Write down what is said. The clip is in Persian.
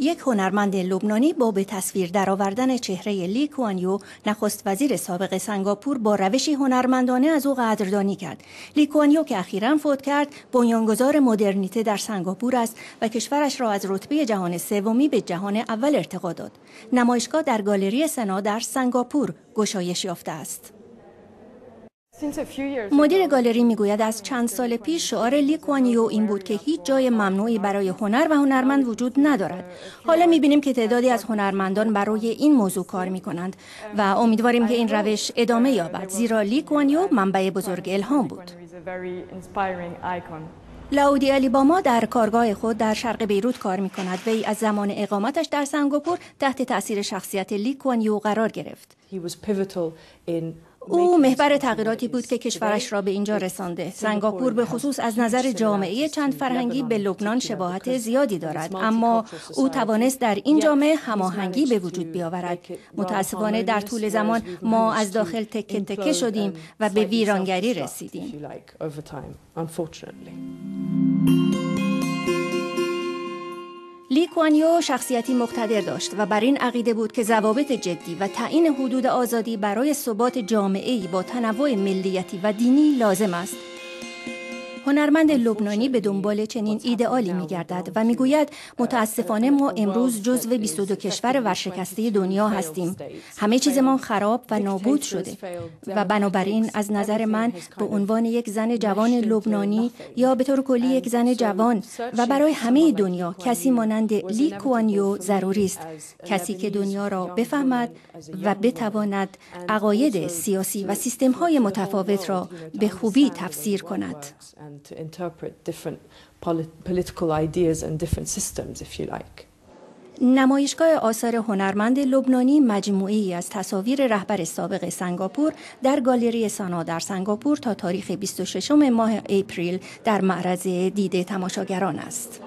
یک هنرمند لبنانی با به تصویر درآوردن چهره لی کوان یو نخست وزیر سابق سنگاپور با روشی هنرمندانه از او قدردانی کرد. لی کوان یو که اخیرا فوت کرد بنیانگذار مدرنیته در سنگاپور است و کشورش را از رتبه جهان سومی به جهان اول ارتقا داد. نمایشگاه در گالری سنا در سنگاپور گشایش یافته است. مدیر گالری می‌گوید از چند سال پیش شعار لی کوان یو این بود که هیچ جای ممنوعی برای هنر و هنرمند وجود ندارد. حالا می‌بینیم که تعدادی از هنرمندان برای این موضوع کار می‌کنند و امیدواریم که این روش ادامه یابد زیرا لی کوان یو منبع بزرگ الهام بود. لاودی الیباما در کارگاه خود در شرق بیروت کار می کند وی از زمان اقامتش در سنگاپور تحت تاثیر شخصیت لی کوان یو قرار گرفت. او محور تغییراتی بود که کشورش را به اینجا رسانده. سنگاپور به خصوص از نظر جامعه چند فرهنگی به لبنان شباهت زیادی دارد اما او توانست در این جامعه هماهنگی به وجود بیاورد. متاسفانه در طول زمان ما از داخل تکه تکه شدیم و به ویرانگری رسیدیم. لیکوانیو شخصیتی مقتدر داشت و بر این عقیده بود که ضوابط جدی و تعیین حدود آزادی برای ثبات جامعه‌ای با تنوع ملیتی و دینی لازم است. هنرمند لبنانی به دنبال چنین ایدئالی میگردد و می‌گوید متاسفانه ما امروز جزو 22 کشور ورشکسته دنیا هستیم. همه چیزمان خراب و نابود شده و بنابراین از نظر من به عنوان یک زن جوان لبنانی یا به طور کلی یک زن جوان و برای همه دنیا کسی مانند لی کوانیو ضروری است. کسی که دنیا را بفهمد و بتواند عقاید سیاسی و سیستم های متفاوت را به خوبی تفسیر کند. To interpret different political ideas and different systems, if you like. نمایشگاه آثار هنرمند لبنانی مجموعی از تصاویر رهبر سابق سنگاپور در گالری سانا در سنگاپور تا تاریخ 26 ماه اپریل در معرض دید تماشاگران است.